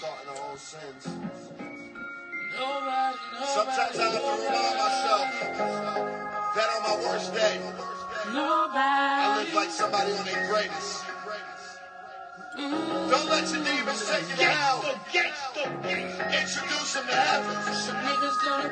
caught in our own sins. Nobody, Sometimes I have to remind myself that on my worst day, I nobody. live like somebody on their greatest. Don't let your demons take you down. Introduce them to heaven. Some niggas go to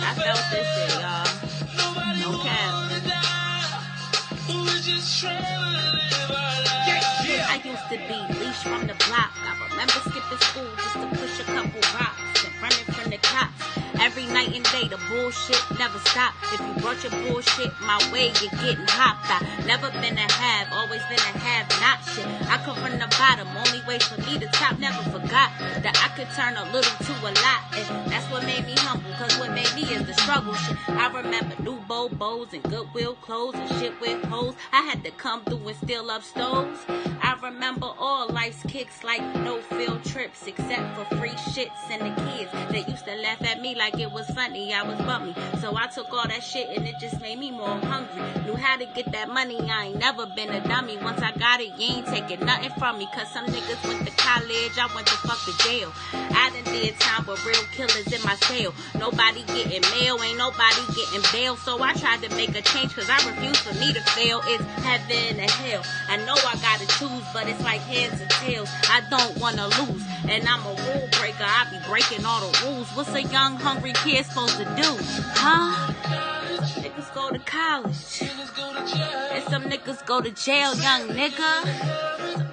I felt this year. Nobody wanna wanna. I used to be leashed from the block. I remember skipping school just to push a couple rocks the bullshit never stopped. If you brought your bullshit my way, you're getting hopped. I never been a have, always been a have not shit. I come from the bottom, only way for me to top. Never forgot that I could turn a little to a lot. And that's what made me humble, cause what made me is the struggle shit. I remember new Bobos and Goodwill clothes and shit with hoes. I had to come through and steal up stoves. I remember all life's kicks like no field trips except for free shits and the kids that used to laugh at me like it was funny. I was bummy. So I took all that shit and it just made me more hungry. Knew how to get that money. I ain't never been a dummy. Once I got it, you ain't taking nothing from me. Cause some niggas went to college. I went to fuck the jail. I done did time with real killers in my cell. Nobody getting mail. Ain't nobody getting bail. So I tried to make a change cause I refuse for me to fail. It's heaven and hell. I know I gotta choose, but it's like heads or tails. I don't wanna lose. And I'm a rule breaker. I be breaking all the rules. What's a young, hungry kid supposed to do? Huh? Niggas go to college. And some niggas go to jail, young nigga.